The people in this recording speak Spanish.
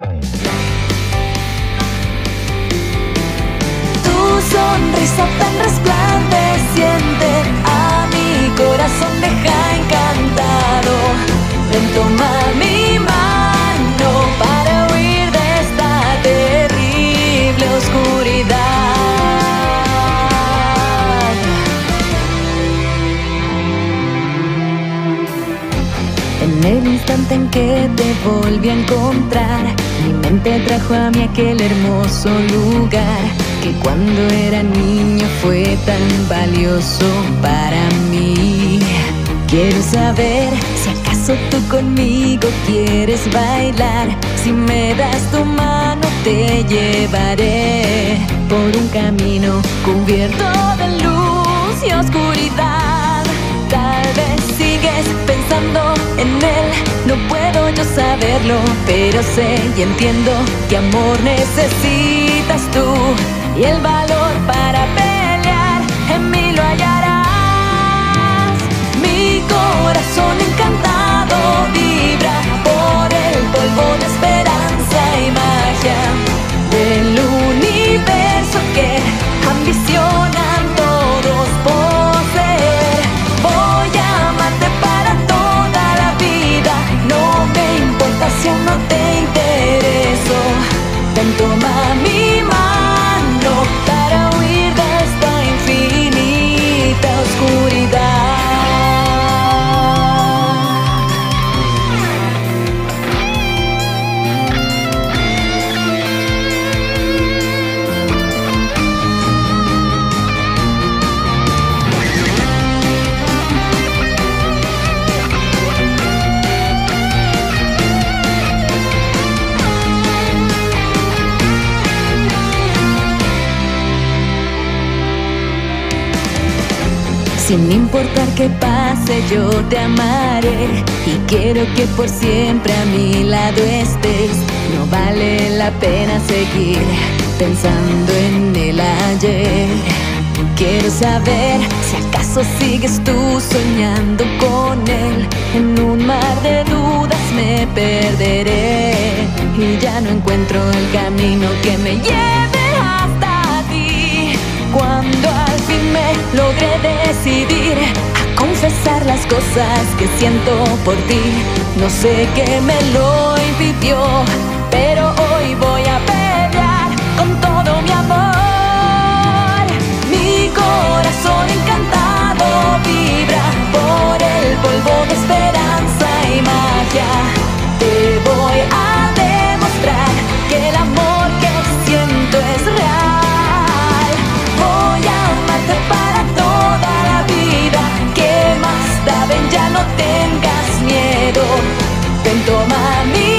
Tu sonrisa tan resplandeciente En el instante en que te volví a encontrar, mi mente trajo a mí aquel hermoso lugar que cuando era niño fue tan valioso para mí. Quiero saber si acaso tú conmigo quieres bailar. Si me das tu mano te llevaré por un camino cubierto de luz y oscuridad. Saberlo, pero sé y entiendo que amor necesitas tú y el valor para Ven, toma Sin importar qué pase, yo te amaré y quiero que por siempre a mi lado estés. No vale la pena seguir pensando en el ayer. Quiero saber si acaso sigues tú soñando con él. En un mar de dudas me perderé y ya no encuentro el camino que me lleve hasta ti. Cuando al fin me logré confesar las cosas que siento por ti, no sé qué me lo. Ven, toma mi